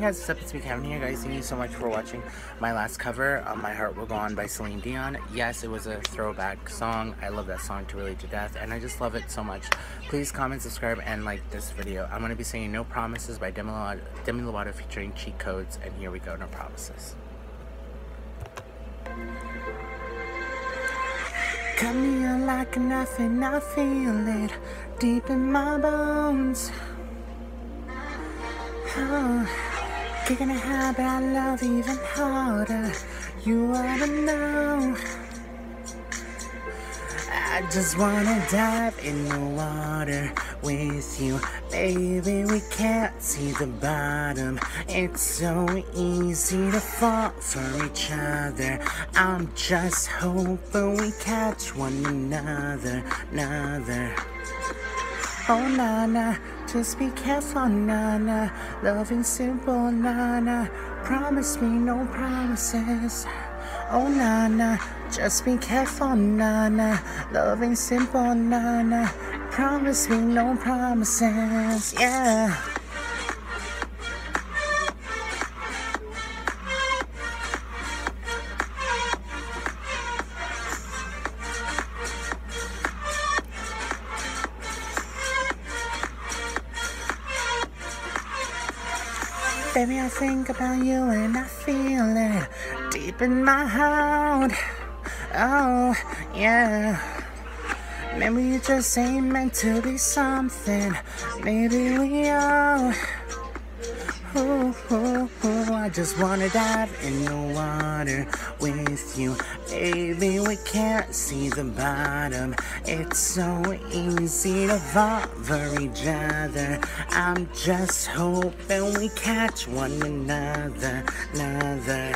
Hey guys, what's up? It's me, Kevin here, guys. Thank you so much for watching my last cover, um, My Heart Will Go On by Celine Dion. Yes, it was a throwback song. I love that song to really to death, and I just love it so much. Please comment, subscribe, and like this video. I'm going to be singing No Promises by Demi Lovato, Demi Lovato featuring Cheat Codes, and here we go, No Promises. Me on like nothing, I feel it deep in my bones. Kicking a habit I love even harder. You to know. I just wanna dive in the water with you, baby. We can't see the bottom. It's so easy to fall for each other. I'm just hoping we catch one another, another. Oh, Nana, just be careful, Nana. Loving simple, Nana. Promise me no promises. Oh, Nana, just be careful, Nana. Loving simple, Nana. Promise me no promises, yeah. Baby, I think about you and I feel it deep in my heart. Oh, yeah. Maybe it just ain't meant to be something. Maybe we are. Ooh, ooh, ooh, I just wanna dive in the water with you. Baby, we can't see the bottom. It's so easy to fall for each other. I'm just hoping we catch one another, another.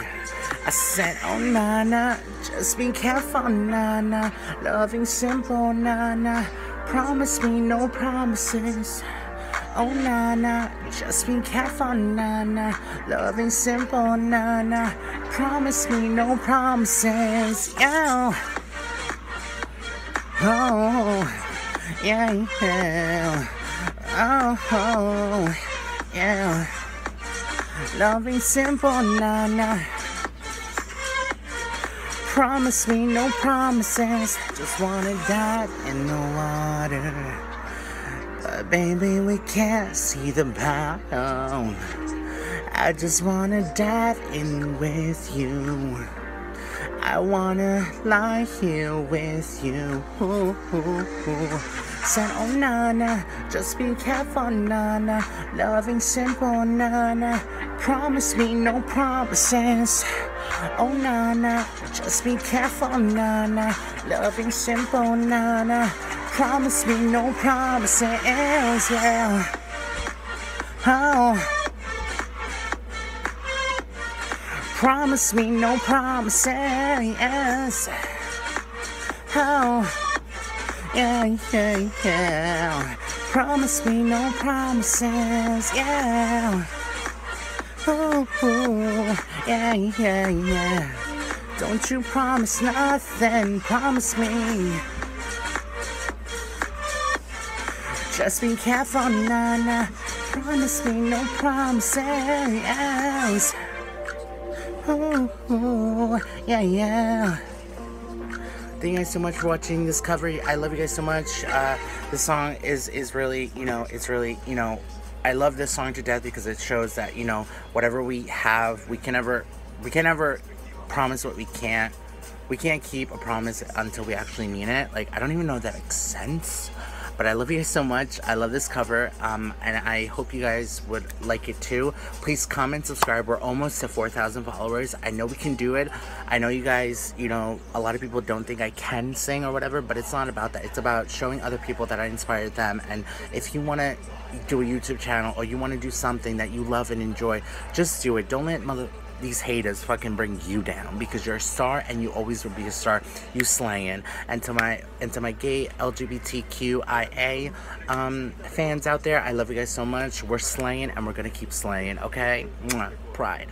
I said, oh Nana, just be careful, Nana. Loving simple, Nana. Promise me no promises. Oh Nana, just be careful, Nana. Loving simple, Nana. Promise me no promises. Yeah. Oh, yeah, yeah. Oh, oh, yeah. Loving simple, Nana. Promise me no promises. Just wanna dive in the water. But baby, we can't see the bottom. I just wanna dive in with you. I wanna lie here with you. Said, oh Nana, just be careful, Nana. Loving simple, Nana. Promise me no promises. Oh Nana, just be careful, Nana. Loving simple, Nana. Promise me no promises, yeah. Oh. Promise me no promises. Oh. Yeah, yeah, yeah. Promise me no promises, yeah. Ooh, ooh, yeah, yeah, yeah. Don't you promise nothing, promise me. Just be careful, Nana. Promise me no promises. Ooh, ooh, yeah, yeah. Thank you guys so much for watching this cover. I love you guys so much. Uh, the song is is really, you know, it's really, you know, I love this song to death because it shows that you know whatever we have, we can never, we can never promise what we can't. We can't keep a promise until we actually mean it. Like I don't even know that makes sense. But I love you guys so much. I love this cover, um, and I hope you guys would like it too. Please comment, subscribe. We're almost to 4,000 followers. I know we can do it. I know you guys, you know, a lot of people don't think I can sing or whatever, but it's not about that. It's about showing other people that I inspired them. And if you want to do a YouTube channel or you want to do something that you love and enjoy, just do it. Don't let mother these haters fucking bring you down because you're a star and you always will be a star. You slaying. And to my and to my gay LGBTQIA um, fans out there, I love you guys so much. We're slaying and we're gonna keep slaying. Okay, Mwah. pride.